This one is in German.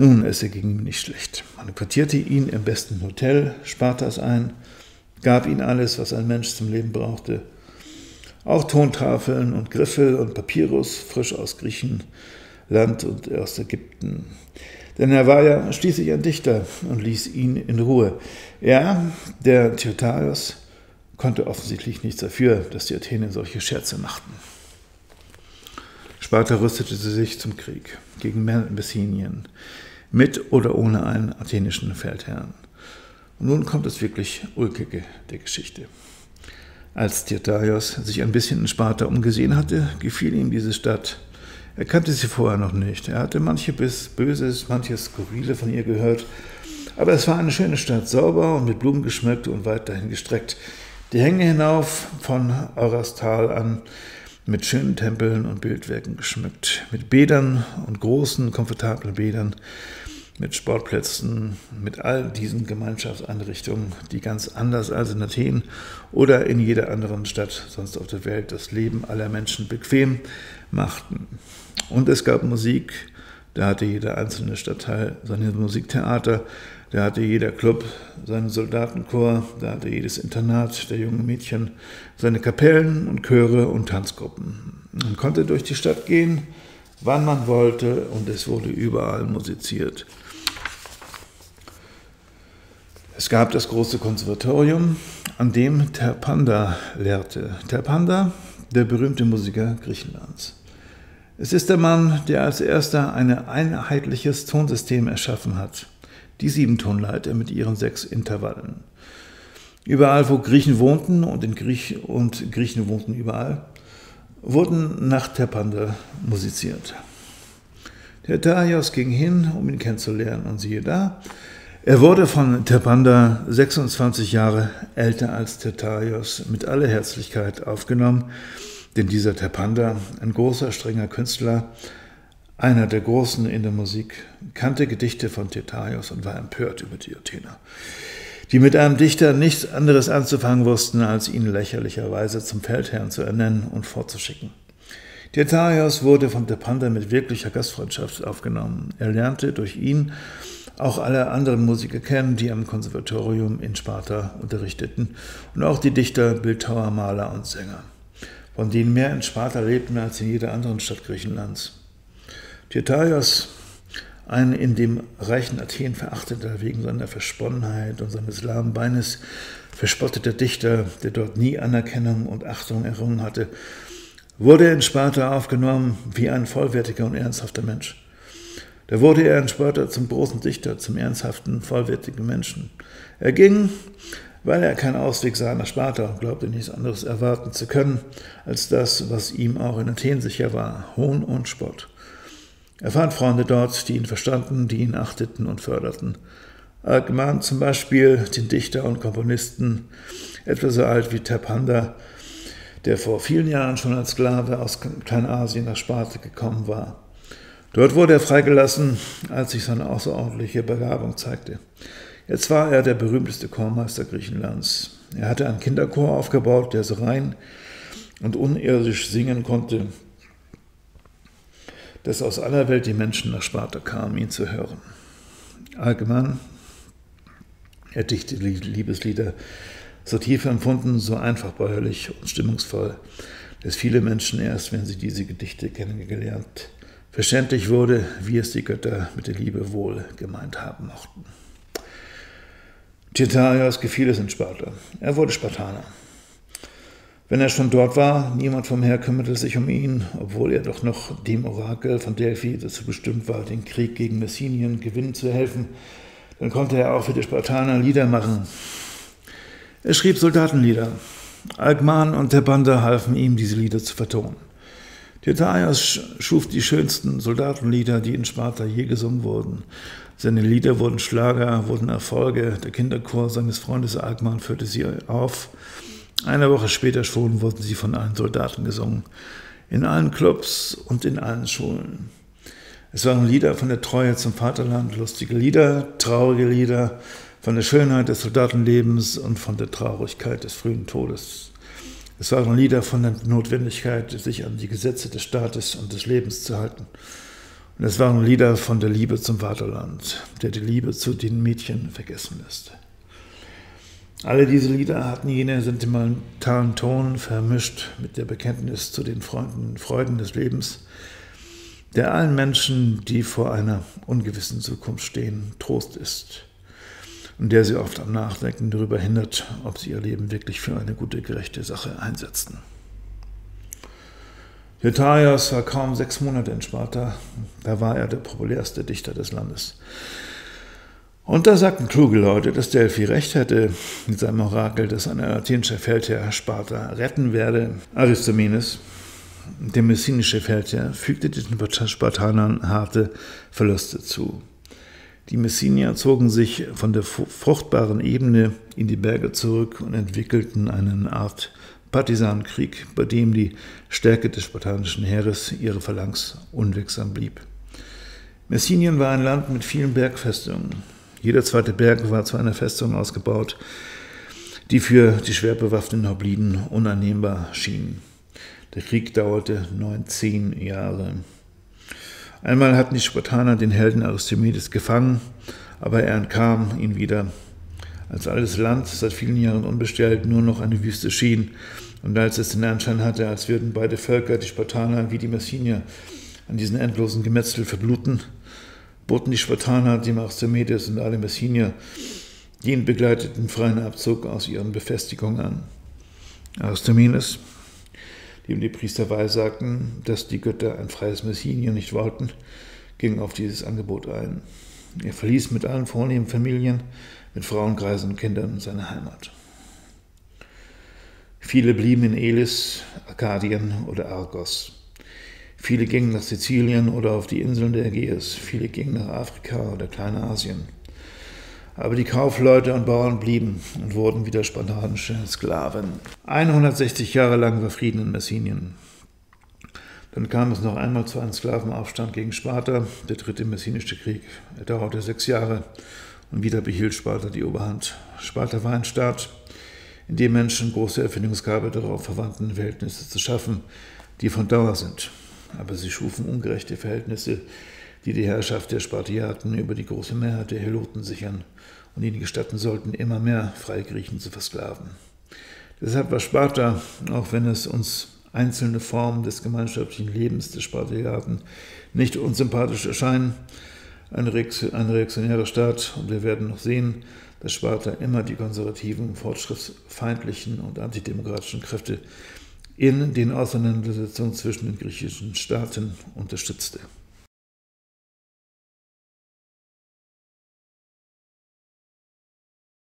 Nun, es erging ihm nicht schlecht. Man quartierte ihn im besten Hotel Spartas ein, gab ihm alles, was ein Mensch zum Leben brauchte. Auch Tontafeln und Griffel und Papyrus, frisch aus Griechenland und aus Ägypten. Denn er war ja schließlich ein Dichter und ließ ihn in Ruhe. Ja, der Theotaios konnte offensichtlich nichts dafür, dass die Athener solche Scherze machten. Sparta rüstete sich zum Krieg gegen Messinien, mit oder ohne einen athenischen Feldherrn. Und nun kommt das wirklich Ulkige der Geschichte. Als Tyrtaios sich ein bisschen in Sparta umgesehen hatte, gefiel ihm diese Stadt. Er kannte sie vorher noch nicht. Er hatte manches Böses, manches Skurrile von ihr gehört. Aber es war eine schöne Stadt, sauber und mit Blumen geschmückt und weit dahin gestreckt. Die Hänge hinauf von Eurastal an, mit schönen Tempeln und Bildwerken geschmückt, mit Bädern und großen, komfortablen Bädern, mit Sportplätzen, mit all diesen Gemeinschaftseinrichtungen, die ganz anders als in Athen oder in jeder anderen Stadt sonst auf der Welt das Leben aller Menschen bequem machten. Und es gab Musik, da hatte jeder einzelne Stadtteil seine Musiktheater, da hatte jeder Club seinen Soldatenchor, da hatte jedes Internat der jungen Mädchen seine Kapellen und Chöre und Tanzgruppen. Man konnte durch die Stadt gehen, wann man wollte, und es wurde überall musiziert. Es gab das große Konservatorium, an dem Terpanda lehrte. Terpanda, der berühmte Musiker Griechenlands. Es ist der Mann, der als erster ein einheitliches Tonsystem erschaffen hat. Die Siebentonleiter mit ihren sechs Intervallen. Überall, wo Griechen wohnten, und, in Griech und Griechen wohnten überall, wurden nach Terpanda musiziert. Der Darius ging hin, um ihn kennenzulernen, und siehe da, er wurde von Terpanda 26 Jahre älter als Tertaios mit aller Herzlichkeit aufgenommen, denn dieser Terpanda, ein großer, strenger Künstler, einer der Großen in der Musik, kannte Gedichte von Tertaios und war empört über die Athener, die mit einem Dichter nichts anderes anzufangen wussten, als ihn lächerlicherweise zum Feldherrn zu ernennen und vorzuschicken. Tertaios wurde von Terpanda mit wirklicher Gastfreundschaft aufgenommen. Er lernte durch ihn auch alle anderen Musiker kennen, die am Konservatorium in Sparta unterrichteten und auch die Dichter, Bildhauer, Maler und Sänger, von denen mehr in Sparta lebten als in jeder anderen Stadt Griechenlands. Tyrtaios, ein in dem reichen Athen verachteter wegen seiner Versponnenheit und seines lahmen Beines verspotteter Dichter, der dort nie Anerkennung und Achtung errungen hatte, wurde in Sparta aufgenommen wie ein vollwertiger und ernsthafter Mensch. Da wurde er in Sparta zum großen Dichter, zum ernsthaften, vollwertigen Menschen. Er ging, weil er keinen Ausweg sah nach Sparta und glaubte nichts anderes erwarten zu können, als das, was ihm auch in Athen sicher war, Hohn und Spott. Er fand Freunde dort, die ihn verstanden, die ihn achteten und förderten. Alkman zum Beispiel, den Dichter und Komponisten, etwa so alt wie Terpander, der vor vielen Jahren schon als Sklave aus Kleinasien nach Sparta gekommen war. Dort wurde er freigelassen, als sich seine außerordentliche Begabung zeigte. Jetzt war er der berühmteste Chormeister Griechenlands. Er hatte einen Kinderchor aufgebaut, der so rein und unirdisch singen konnte, dass aus aller Welt die Menschen nach Sparta kamen, ihn zu hören. Allgemein, er dichtete Liebeslieder, so tief empfunden, so einfach bäuerlich und stimmungsvoll, dass viele Menschen erst, wenn sie diese Gedichte kennengelernt verständlich wurde, wie es die Götter mit der Liebe wohl gemeint haben mochten. Titaios gefiel es in Sparta. Er wurde Spartaner. Wenn er schon dort war, niemand vom Heer kümmerte sich um ihn, obwohl er doch noch dem Orakel von Delphi dazu bestimmt war, den Krieg gegen Messinien gewinnen zu helfen, dann konnte er auch für die Spartaner Lieder machen. Er schrieb Soldatenlieder. Alkman und der Bande halfen ihm, diese Lieder zu vertonen. Tyrtaios schuf die schönsten Soldatenlieder, die in Sparta je gesungen wurden. Seine Lieder wurden Schlager, wurden Erfolge. Der Kinderchor seines Freundes Alkman führte sie auf. Eine Woche später schon wurden sie von allen Soldaten gesungen. In allen Clubs und in allen Schulen. Es waren Lieder von der Treue zum Vaterland, lustige Lieder, traurige Lieder, von der Schönheit des Soldatenlebens und von der Traurigkeit des frühen Todes. Es waren Lieder von der Notwendigkeit, sich an die Gesetze des Staates und des Lebens zu halten. Und es waren Lieder von der Liebe zum Vaterland, der die Liebe zu den Mädchen vergessen lässt. Alle diese Lieder hatten jene sentimentalen Ton vermischt mit der Bekenntnis zu den Freunden, Freuden des Lebens, der allen Menschen, die vor einer ungewissen Zukunft stehen, Trost ist und der sie oft am Nachdenken darüber hindert, ob sie ihr Leben wirklich für eine gute, gerechte Sache einsetzen. Hyttaios war kaum sechs Monate in Sparta, da war er der populärste Dichter des Landes. Und da sagten kluge Leute, dass Delphi recht hätte mit seinem Orakel, dass ein athenischer Feldherr Sparta retten werde. Aristomenes, der messinische Feldherr, fügte den Spartanern harte Verluste zu. Die Messinier zogen sich von der fruchtbaren Ebene in die Berge zurück und entwickelten eine Art Partisanenkrieg, bei dem die Stärke des spartanischen Heeres ihre Phalanx unwirksam blieb. Messinien war ein Land mit vielen Bergfestungen. Jeder zweite Berg war zu einer Festung ausgebaut, die für die schwer bewaffneten Hopliten unannehmbar schien. Der Krieg dauerte 19 Jahre. Einmal hatten die Spartaner den Helden Aristomedes gefangen, aber er entkam ihn wieder als alles Land seit vielen Jahren unbestellt nur noch eine Wüste schien und als es den Anschein hatte, als würden beide Völker, die Spartaner wie die Messinier, an diesen endlosen Gemetzel verbluten, boten die Spartaner dem Archimedes und alle Messinier den begleiteten freien Abzug aus ihren Befestigungen an. Aristomenes, dem die Priester weissagten, dass die Götter ein freies Messinien nicht wollten, ging auf dieses Angebot ein. Er verließ mit allen vornehmen Familien mit Frauen, Kreisen und Kindern seine Heimat. Viele blieben in Elis, Arkadien oder Argos. Viele gingen nach Sizilien oder auf die Inseln der Ägäis. Viele gingen nach Afrika oder Kleinasien. Aber die Kaufleute und Bauern blieben und wurden wieder spartanische Sklaven. 160 Jahre lang war Frieden in Messinien. Dann kam es noch einmal zu einem Sklavenaufstand gegen Sparta, der dritte Messinische Krieg. Er dauerte sechs Jahre und wieder behielt Sparta die Oberhand. Sparta war ein Staat, in dem Menschen große Erfindungsgabe darauf verwandten, Verhältnisse zu schaffen, die von Dauer sind. Aber sie schufen ungerechte Verhältnisse, die die Herrschaft der Spartiaten über die große Mehrheit der Heloten sichern und ihnen gestatten sollten, immer mehr freie Griechen zu versklaven. Deshalb war Sparta, auch wenn es uns einzelne Formen des gemeinschaftlichen Lebens des Spartiaten nicht unsympathisch erscheinen, ein, reaktionärer Staat und wir werden noch sehen, dass Sparta immer die konservativen, fortschrittsfeindlichen und antidemokratischen Kräfte in den Auseinandersetzungen zwischen den griechischen Staaten unterstützte.